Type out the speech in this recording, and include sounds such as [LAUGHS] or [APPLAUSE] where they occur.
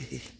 Hehehe [LAUGHS]